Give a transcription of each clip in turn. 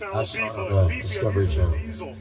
That's the Discovery Channel.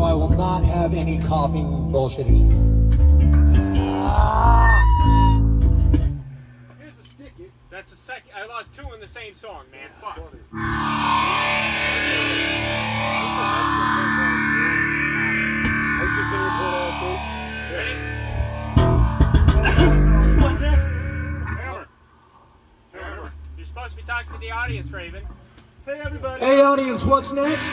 So I will not have any coughing bullshit. Ah! Here's a sticky. That's the second. I lost two in the same song, man. Fuck. I just gonna record all two. Ready? What's next? Hammer. Hammer. You're supposed to be talking to the audience, Raven. Hey everybody. Hey, audience, what's next?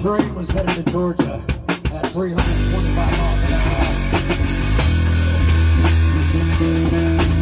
Train was headed to Georgia at 325 miles an hour.